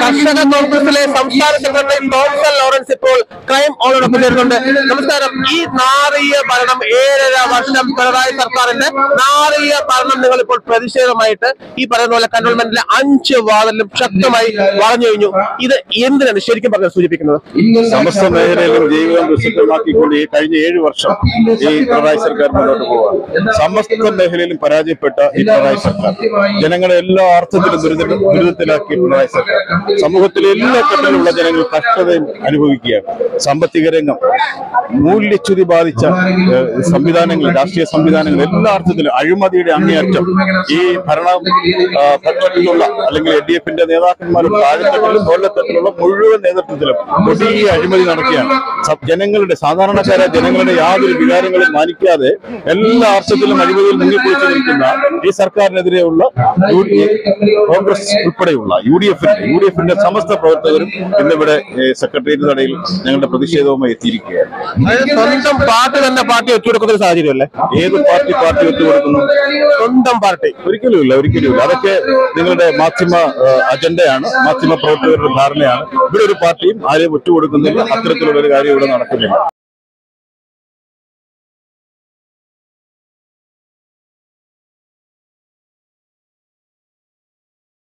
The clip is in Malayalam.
കർഷക കോൺഗ്രസിലെ സംസ്ഥാന സെക്രട്ടറി തോമസൺ ലോറൻസ് ഇപ്പോൾ ക്രൈം ഓളോടൊപ്പം ചേരുന്നുണ്ട്. നമസ്കാരം. ഈ നാറിയ ഭരണം ഏഴര വർഷം പിണറായി സർക്കാരിന്റെ നാറിയ ഭരണം നിങ്ങൾ ഇപ്പോൾ പ്രതിഷേധമായിട്ട് ഈ പറയുന്ന പോലെ കണ്ടോൺമെന്റിലെ അഞ്ച് വാതിലും ശക്തമായി വളഞ്ഞു കഴിഞ്ഞു. ഇത് എന്തിനാണ് ശരിക്കും പറഞ്ഞത് സൂചിപ്പിക്കുന്നത്? സമസ്ത മേഖലയിലും ജീവിതം ദുഷിതമാക്കിക്കൊണ്ട് ഈ കഴിഞ്ഞ ഏഴ് വർഷം ഈ പിണറായി സർക്കാർ മുന്നോട്ട് പോവാണ്. സമസ്ത മേഖലയിലും പരാജയപ്പെട്ട ഈ പിണറായി സർക്കാർ. ജനങ്ങളെ എല്ലാ അർത്ഥത്തിലും ദുരിതത്തിലാക്കി പിണറായി സർക്കാർ. സമൂഹത്തിലെ എല്ലാ തട്ടിലുള്ള ജനങ്ങൾ കഷ്ടതയും അനുഭവിക്കുകയാണ്. സാമ്പത്തിക രംഗം മൂല്യച്യുതി ബാധിച്ച സംവിധാനങ്ങൾ രാഷ്ട്രീയ സംവിധാനങ്ങൾ എല്ലാ അർത്ഥത്തിലും അഴിമതിയുടെ അങ്ങേയറ്റം ഈ ഭരണ ആ, അല്ലെങ്കിൽ എൽ ഡി എഫിന്റെ നേതാക്കന്മാരും താഴെത്തട്ടിലും കൊല്ലത്തട്ടിലുള്ള മുഴുവൻ നേതൃത്വത്തിലും കൊടിയ അഴിമതി നടക്കുകയാണ്. ജനങ്ങളുടെ സാധാരണക്കാരായ ജനങ്ങളുടെ യാതൊരു വികാരങ്ങളും മാനിക്കാതെ എല്ലാ അർത്ഥത്തിലും അഴിമതിയിൽ മുങ്ങിപ്പൊളിച്ചു നിൽക്കുന്ന ഈ സർക്കാരിനെതിരെയുള്ള കോൺഗ്രസ് ഉൾപ്പെടെയുള്ള യു ഡി എഫിന്റെ യു ഡി എഫിന്റെ സമസ്ത പ്രവർത്തകരും ഇന്നിവിടെ സെക്രട്ടേറിയറ്റ് നടയിൽ ഞങ്ങളുടെ പ്രതിഷേധവുമായി എത്തിയിരിക്കുകയാണ്. സ്വന്തം പാർട്ടി തന്നെ പാർട്ടി ഒറ്റുകൊടുക്കുന്ന ഒരു സാഹചര്യമല്ലേ? ഏത് പാർട്ടി പാർട്ടി ഒത്തുകൊടുക്കുന്നു സ്വന്തം പാർട്ടി. ഒരിക്കലുമില്ല ഒരിക്കലുമില്ല. അതൊക്കെ നിങ്ങളുടെ മാധ്യമ അജണ്ടയാണ് മാധ്യമ പ്രവർത്തകരുടെ ധാരണയാണ്. ഇവിടെ ഒരു പാർട്ടിയും ആരെയും ഒറ്റുകൊടുക്കുന്നില്ല. അത്തരത്തിലുള്ള ഒരു കാര്യം ഇവിടെ നടക്കുന്നില്ല.